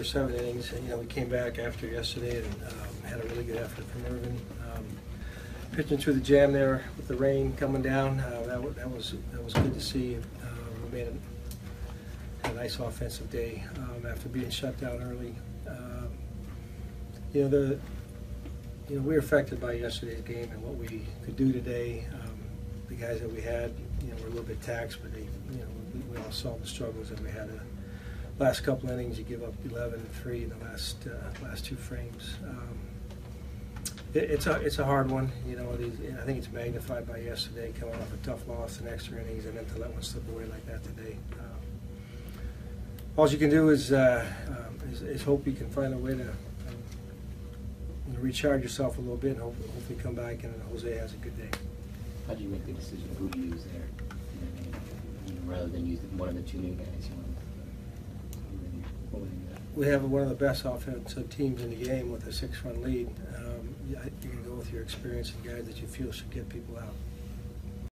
for seven innings. And, you know, we came back after yesterday and um, had a really good effort from Ervin. Um, pitching through the jam there with the rain coming down, uh, that, that was that was good to see. Uh, we made a, a nice offensive day um, after being shut down early. Um, you know, the you know we were affected by yesterday's game and what we could do today. Um, the guys that we had, you know, were a little bit taxed, but they, you know, we, we all saw the struggles that we had. Uh, last couple innings, you give up 11 and three in the last uh, last two frames. Um, it, it's a it's a hard one, you know. Is, I think it's magnified by yesterday, coming off a tough loss in extra innings, and then to let one slip away like that today. Um, all you can do is, uh, um, is is hope you can find a way to um, know, recharge yourself a little bit, and hope, hopefully come back and Jose has a good day. How do you make the decision who to use there? You know, rather than use one of the two new guys, you want what would you do? We have one of the best offensive teams in the game with a six-run lead. Um, you can go with your experience and guys that you feel should get people out.